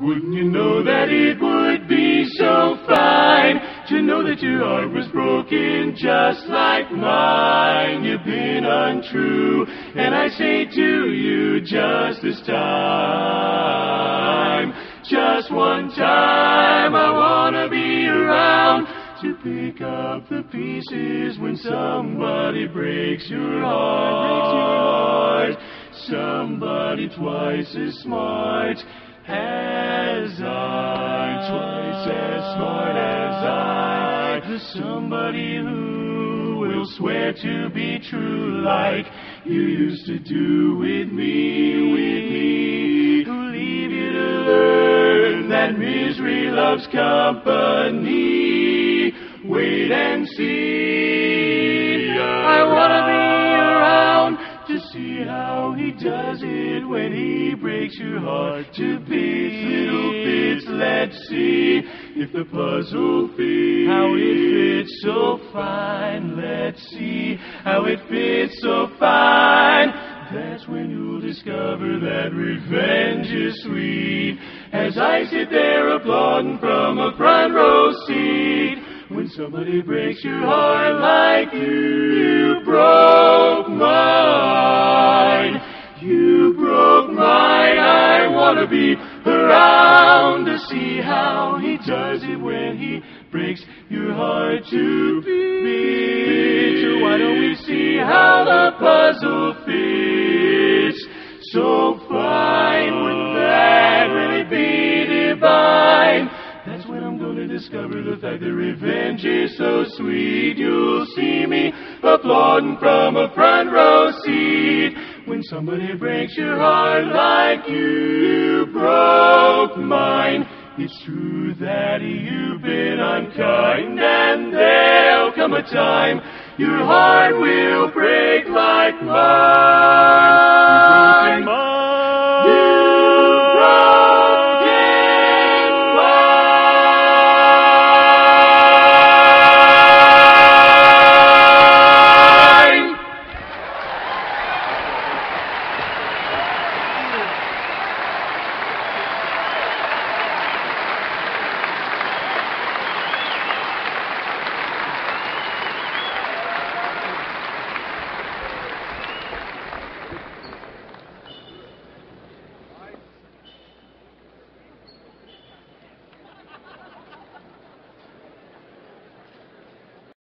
Wouldn't you know that it would be so fine to know that your heart was broken just like mine? You've been untrue, and I say to you just this time, just one time, I wanna be around to pick up the pieces when somebody breaks your heart. Somebody twice as smart Somebody who will swear to be true like you used to do with me, with me. Who leave you to learn that misery loves company. Wait and see. Does it when he breaks your heart to bits, little bits. Let's see if the puzzle fits. How it fits so fine. Let's see how it fits so fine. That's when you'll discover that revenge is sweet. As I sit there applauding from a front row seat. When somebody breaks your heart like you broke around to see how he does it when he breaks your heart to bits. So why don't we see how the puzzle fits? So fine, would that really be divine? That's when I'm gonna discover the fact that revenge is so sweet. You'll see me applauding from a front row seat when somebody breaks your heart like you broke mine. It's true that you've been unkind, and there'll come a time your heart will break like mine.